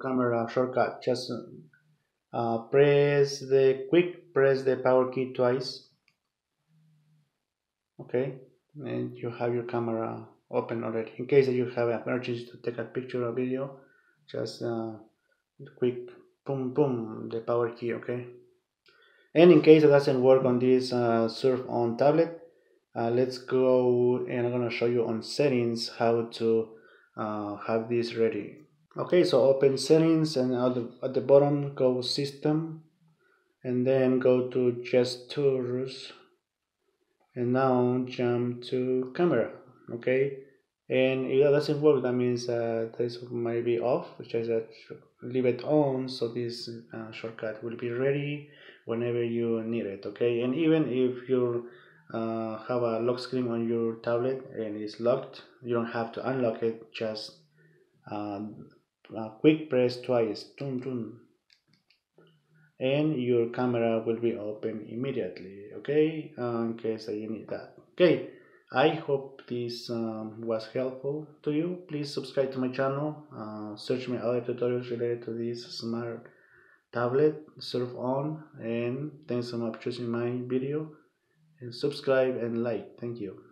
camera shortcut. Just uh, press the quick press the power key twice. Okay? And you have your camera open already. In case that you have an emergency to take a picture or video just uh, quick boom boom the power key okay? And in case it doesn't work on this uh, surf onn tablet uh, let's go and I'm gonna show you on settings how to uh, have this ready okay so open settings and at the, at the bottom go system and then go to gestures and now jump to camera okay? And if that doesn't work that means uh, this might be off which is that leave it on so this uh, shortcut will be ready whenever you need it okay? And even if you uh, have a lock screen on your tablet and it's locked you don't have to unlock it just uh, quick press twice dun, dun, and your camera will be open immediately okay? Uh, in case you need that. Okay i hope this um, was helpful to you. Please subscribe to my channel. Uh, search my other tutorials related to this smart tablet. Surf onn and thanks so much for choosing my video. And subscribe and like. Thank you